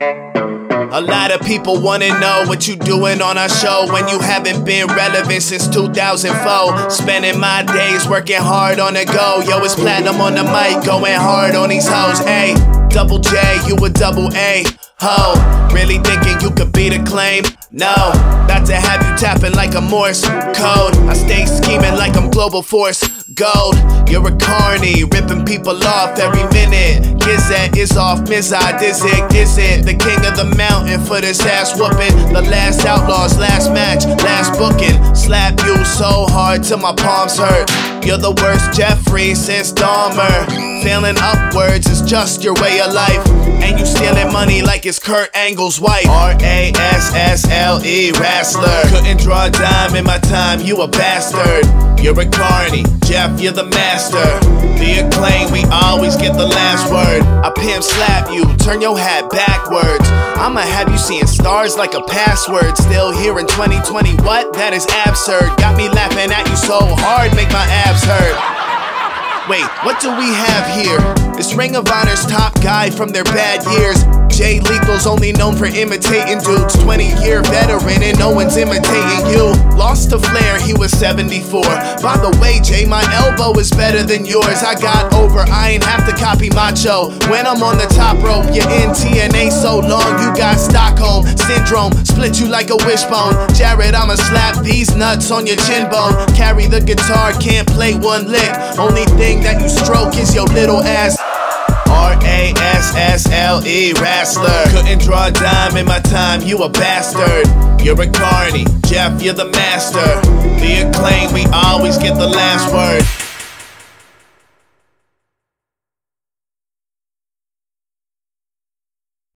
A lot of people wanna know what you doing on our show when you haven't been relevant since 2004. Spending my days working hard on the go. Yo, it's platinum on the mic, going hard on these hoes. Hey, double J, you a double A. Ho, really thinking you could beat a claim? No, not to have you tapping like a Morse code. I stay scheming like I'm global force gold. You're a carny, ripping people off every minute. Gizet is off, miss Mizai, Dizzy, Gizit, the king of the mountain for this ass whooping. The last outlaws, last match, last booking. Slap you so hard till my palms hurt. You're the worst Jeffrey since Dahmer. Failing upwards is just your way of life. And you money like it's Kurt Angle's wife. R A S S L E, wrestler. Couldn't draw a dime in my time, you a bastard. You're a carny, Jeff, you're the master. The acclaim, we always get the last word. I pimp slap you, turn your hat backwards. I'ma have you seeing stars like a password. Still here in 2020, what? That is absurd. Got me laughing at you so hard, make my abs hurt. Wait, what do we have here? It's Ring of Honor's top guy from their bad years. Jay Lethal's only known for imitating dudes. 20 year veteran and no one's imitating you. Lost to Flair, he was 74. By the way, Jay, my elbow is better than yours. I got over, I ain't have to copy Macho. When I'm on the top rope, you're in TNA so long, you got Stockholm Syndrome. Split you like a wishbone. Jarrett, I'ma slap these nuts on your chin bone. Carry the guitar, can't play one lick. Only thing that you stroke is your little ass. R A S S L E, wrestler. Couldn't draw a dime in my time, you a bastard. You're a carny, Jeff, you're the master. The acclaim, we always get the last word.